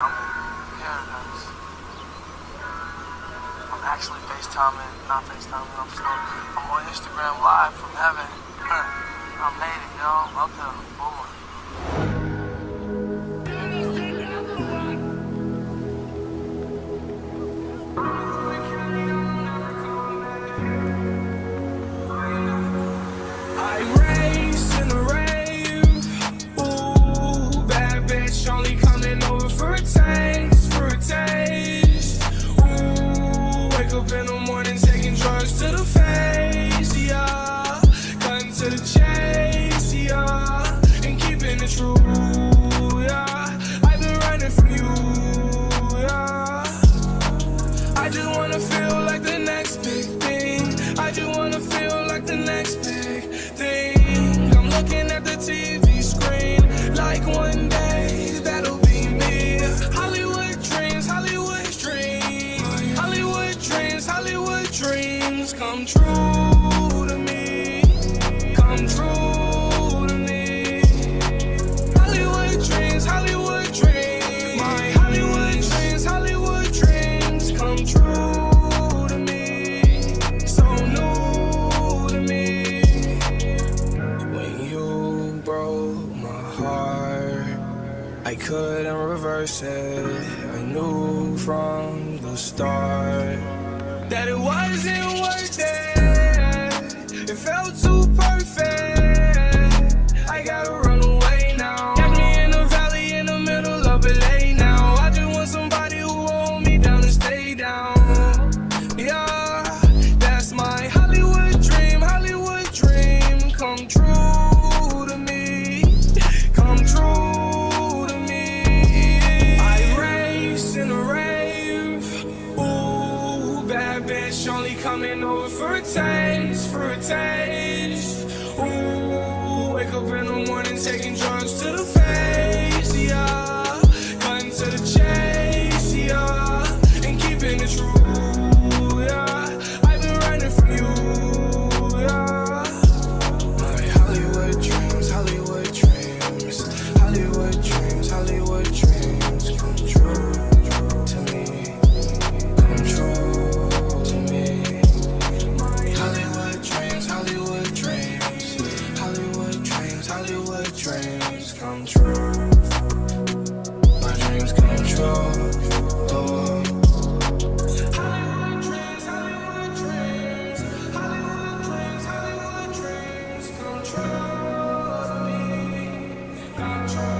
I'm in paradise. I'm actually FaceTiming, not FaceTiming, I'm still, I'm on Instagram live from heaven. I made it. I'm up there. Boom. Dreams come true to me. Come true to me. Hollywood dreams, Hollywood dreams. My Hollywood dreams, Hollywood dreams come true to me. So new to me. When you broke my heart, I couldn't reverse it. I knew from the start that it wasn't worth it. It felt too perfect. I gotta run away now. Got me in the valley in the middle of LA now. I just want somebody who will hold me down and stay down. Taste, come true. My dreams come true. Hollywood dreams, Hollywood dreams, Hollywood dreams, Hollywood dreams come true.